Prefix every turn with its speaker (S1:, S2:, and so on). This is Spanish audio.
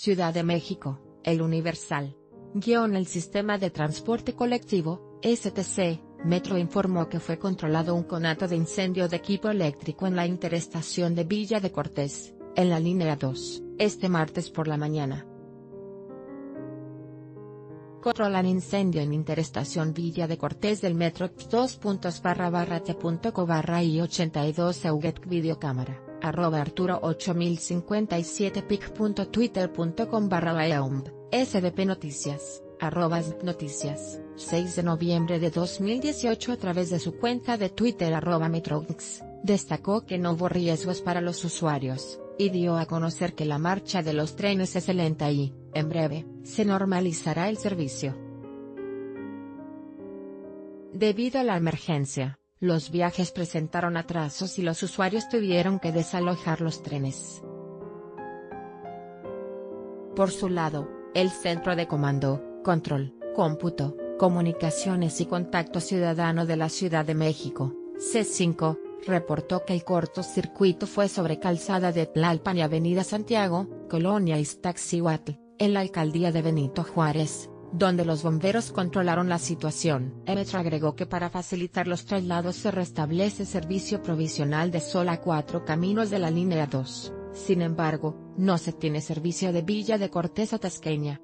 S1: Ciudad de México, El Universal. Guión el sistema de transporte colectivo, STC, Metro informó que fue controlado un conato de incendio de equipo eléctrico en la interestación de Villa de Cortés, en la línea 2, este martes por la mañana. Controlan incendio en Interestación Villa de Cortés del Metro 2. barra barra y 82 Euget Videocámara, arroba Arturo 8057 pic.twitter.com barra SDP Noticias, arroba Noticias, 6 de noviembre de 2018 a través de su cuenta de Twitter arroba Metrox, destacó que no hubo riesgos para los usuarios, y dio a conocer que la marcha de los trenes es lenta y, en breve, se normalizará el servicio. Debido a la emergencia, los viajes presentaron atrasos y los usuarios tuvieron que desalojar los trenes. Por su lado, el Centro de Comando, Control, Cómputo, Comunicaciones y Contacto Ciudadano de la Ciudad de México, C5, reportó que el cortocircuito fue sobre calzada de Tlalpan y Avenida Santiago, Colonia Iztaccíhuatl, en la alcaldía de Benito Juárez, donde los bomberos controlaron la situación. Emetra agregó que para facilitar los traslados se restablece servicio provisional de sol a cuatro caminos de la línea 2, sin embargo, no se tiene servicio de Villa de Cortés a Tasqueña.